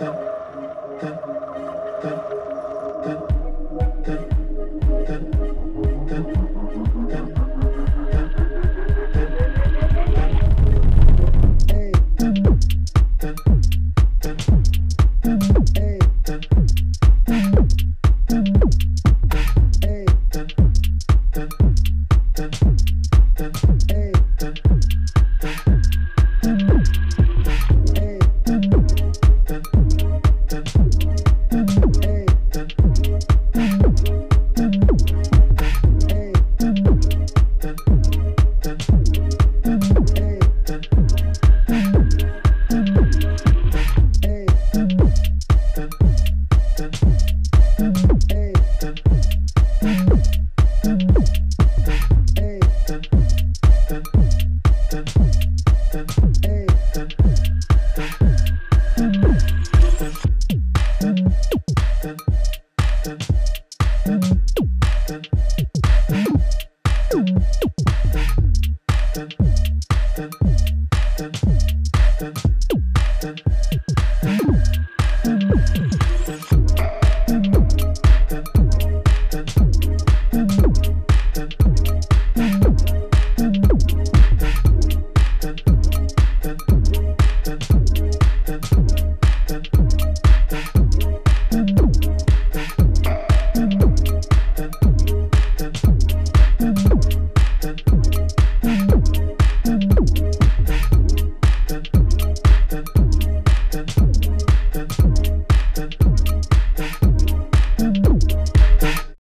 dun, dun.